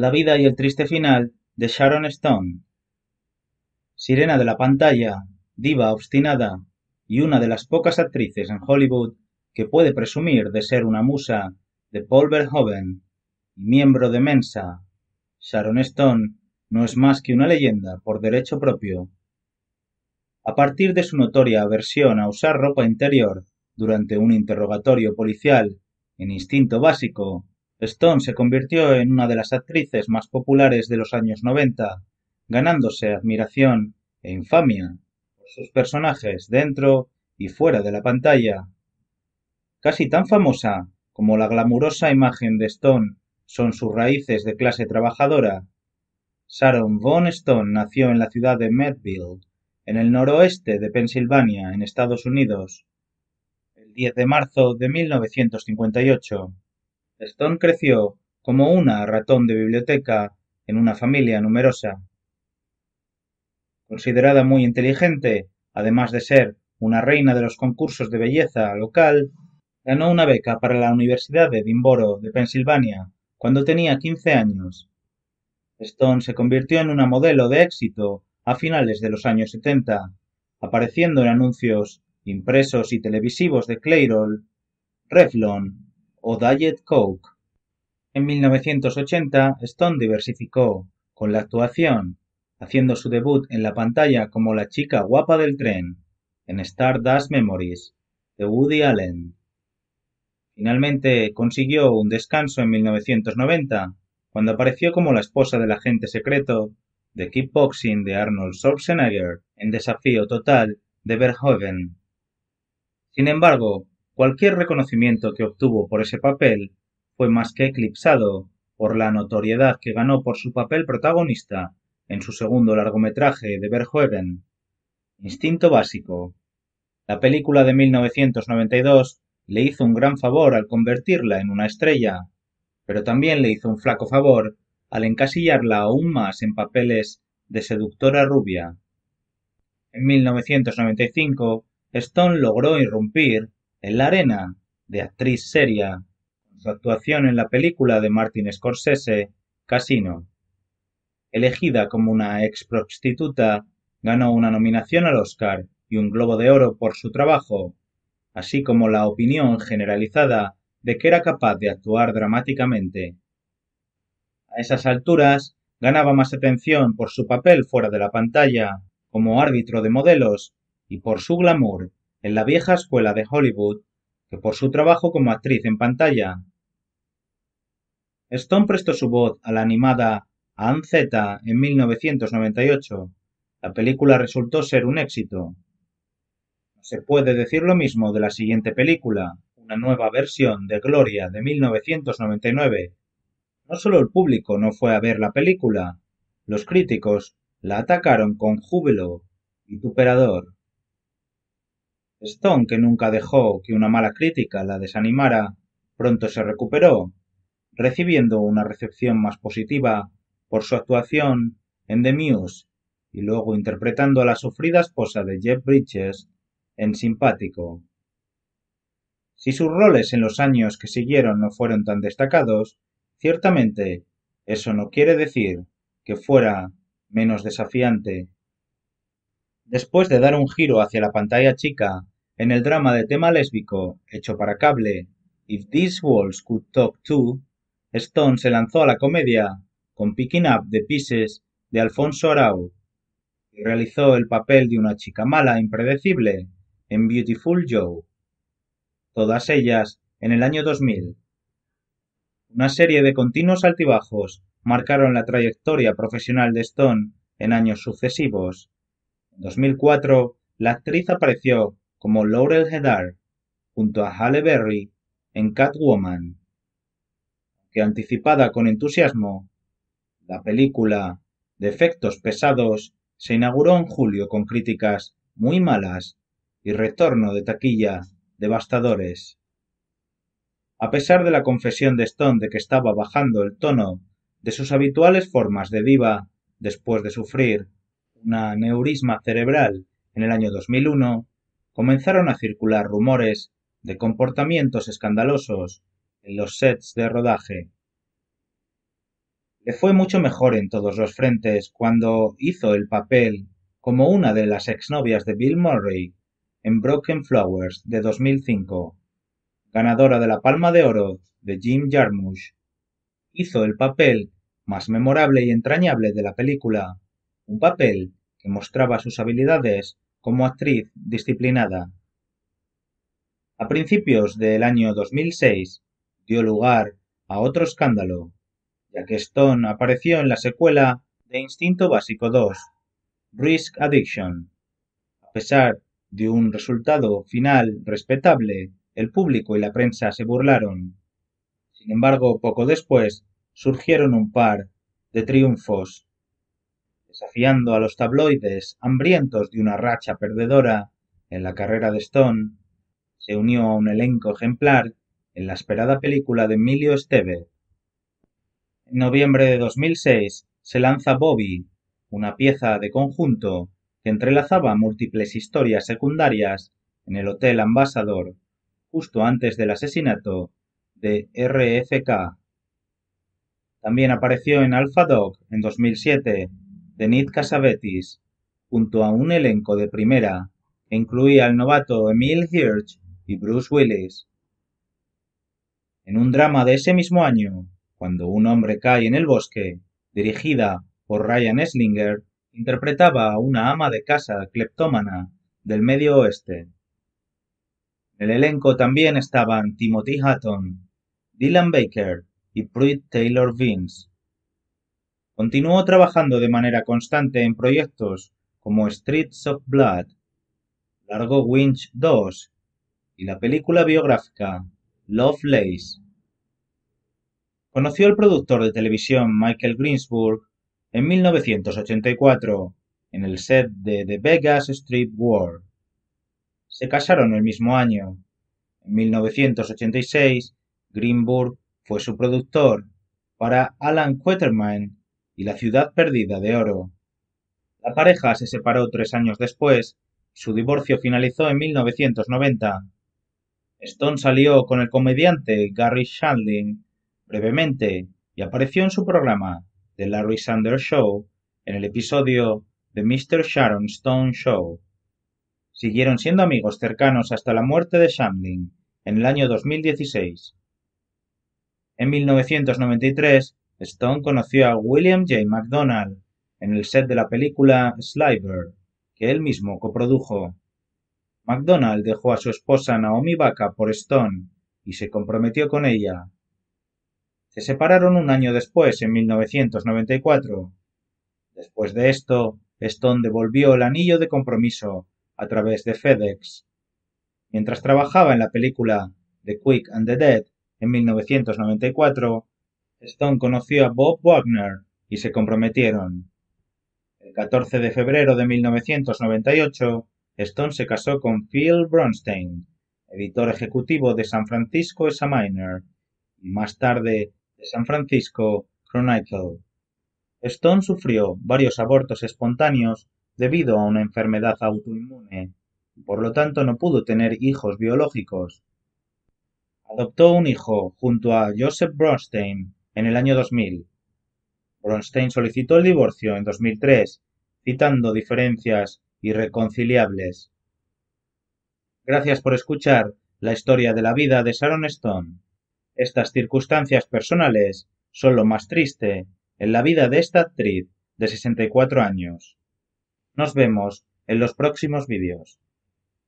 La vida y el triste final de Sharon Stone. Sirena de la pantalla, diva obstinada y una de las pocas actrices en Hollywood que puede presumir de ser una musa de Paul Verhoeven y miembro de Mensa, Sharon Stone no es más que una leyenda por derecho propio. A partir de su notoria aversión a usar ropa interior durante un interrogatorio policial en instinto básico Stone se convirtió en una de las actrices más populares de los años 90, ganándose admiración e infamia por sus personajes dentro y fuera de la pantalla. Casi tan famosa como la glamurosa imagen de Stone son sus raíces de clase trabajadora. Sharon Von Stone nació en la ciudad de Medville, en el noroeste de Pensilvania, en Estados Unidos, el 10 de marzo de 1958. Stone creció como una ratón de biblioteca en una familia numerosa. Considerada muy inteligente, además de ser una reina de los concursos de belleza local, ganó una beca para la Universidad de Edimburgo de Pensilvania cuando tenía 15 años. Stone se convirtió en una modelo de éxito a finales de los años 70, apareciendo en anuncios impresos y televisivos de Clairol, Revlon o Diet Coke. En 1980, Stone diversificó con la actuación, haciendo su debut en la pantalla como la chica guapa del tren en Stardust Memories de Woody Allen. Finalmente consiguió un descanso en 1990, cuando apareció como la esposa del agente secreto de kickboxing de Arnold Schwarzenegger en Desafío Total de Verhoeven. Sin embargo, Cualquier reconocimiento que obtuvo por ese papel fue más que eclipsado por la notoriedad que ganó por su papel protagonista en su segundo largometraje de Verhoeven, Instinto Básico. La película de 1992 le hizo un gran favor al convertirla en una estrella, pero también le hizo un flaco favor al encasillarla aún más en papeles de seductora rubia. En 1995, Stone logró irrumpir en la arena de actriz seria con su actuación en la película de Martin Scorsese Casino. Elegida como una ex prostituta, ganó una nominación al Oscar y un Globo de Oro por su trabajo, así como la opinión generalizada de que era capaz de actuar dramáticamente. A esas alturas ganaba más atención por su papel fuera de la pantalla, como árbitro de modelos, y por su glamour en la vieja escuela de Hollywood que por su trabajo como actriz en pantalla. Stone prestó su voz a la animada Ann Z en 1998. La película resultó ser un éxito. No se puede decir lo mismo de la siguiente película, una nueva versión de Gloria de 1999. No solo el público no fue a ver la película, los críticos la atacaron con júbilo vituperador. Stone, que nunca dejó que una mala crítica la desanimara, pronto se recuperó, recibiendo una recepción más positiva por su actuación en The Muse y luego interpretando a la sufrida esposa de Jeff Bridges en Simpático. Si sus roles en los años que siguieron no fueron tan destacados, ciertamente eso no quiere decir que fuera menos desafiante. Después de dar un giro hacia la pantalla chica en el drama de tema lésbico hecho para cable If These Walls Could Talk Too, Stone se lanzó a la comedia con Picking Up the Pieces de Alfonso Arau y realizó el papel de una chica mala impredecible en Beautiful Joe. Todas ellas en el año 2000. Una serie de continuos altibajos marcaron la trayectoria profesional de Stone en años sucesivos. En 2004, la actriz apareció como Laurel Hedar junto a Halle Berry en Catwoman. Que anticipada con entusiasmo, la película de efectos pesados se inauguró en julio con críticas muy malas y retorno de taquilla devastadores. A pesar de la confesión de Stone de que estaba bajando el tono de sus habituales formas de diva después de sufrir una neurisma cerebral en el año 2001, comenzaron a circular rumores de comportamientos escandalosos en los sets de rodaje. Le fue mucho mejor en todos los frentes cuando hizo el papel como una de las exnovias de Bill Murray en Broken Flowers de 2005, ganadora de la Palma de Oro de Jim Jarmusch. Hizo el papel más memorable y entrañable de la película, un papel que mostraba sus habilidades como actriz disciplinada. A principios del año 2006 dio lugar a otro escándalo, ya que Stone apareció en la secuela de Instinto Básico 2, Risk Addiction. A pesar de un resultado final respetable, el público y la prensa se burlaron. Sin embargo, poco después surgieron un par de triunfos. Desafiando a los tabloides hambrientos de una racha perdedora en la carrera de Stone, se unió a un elenco ejemplar en la esperada película de Emilio Esteve. En noviembre de 2006 se lanza Bobby, una pieza de conjunto que entrelazaba múltiples historias secundarias en el Hotel Ambassador justo antes del asesinato de RFK. También apareció en Alpha Dog en 2007 de junto a un elenco de primera que incluía al novato Emil Hirsch y Bruce Willis. En un drama de ese mismo año, Cuando un hombre cae en el bosque, dirigida por Ryan Eslinger, interpretaba a una ama de casa cleptómana del Medio Oeste. En el elenco también estaban Timothy Hutton, Dylan Baker y Pruitt Taylor Vince. Continuó trabajando de manera constante en proyectos como Streets of Blood, Largo Winch 2 y la película biográfica Lovelace. Conoció al productor de televisión Michael Greensburg en 1984 en el set de The Vegas Strip War. Se casaron el mismo año. En 1986, Greenburg fue su productor para Alan Quatermain y La ciudad perdida de oro. La pareja se separó tres años después su divorcio finalizó en 1990. Stone salió con el comediante Gary Shandling brevemente y apareció en su programa The Larry Sanders Show en el episodio The Mr. Sharon Stone Show. Siguieron siendo amigos cercanos hasta la muerte de Shandling en el año 2016. En 1993, Stone conoció a William J. McDonald en el set de la película Sliver, que él mismo coprodujo. McDonald dejó a su esposa Naomi Baca por Stone y se comprometió con ella. Se separaron un año después, en 1994. Después de esto, Stone devolvió el anillo de compromiso a través de FedEx. Mientras trabajaba en la película The Quick and the Dead en 1994, Stone conoció a Bob Wagner y se comprometieron. El 14 de febrero de 1998, Stone se casó con Phil Bronstein, editor ejecutivo de San Francisco Examiner, y más tarde de San Francisco Chronicle. Stone sufrió varios abortos espontáneos debido a una enfermedad autoinmune y por lo tanto no pudo tener hijos biológicos. Adoptó un hijo junto a Joseph Bronstein en el año 2000. Bronstein solicitó el divorcio en 2003, citando diferencias irreconciliables. Gracias por escuchar la historia de la vida de Sharon Stone. Estas circunstancias personales son lo más triste en la vida de esta actriz de 64 años. Nos vemos en los próximos vídeos.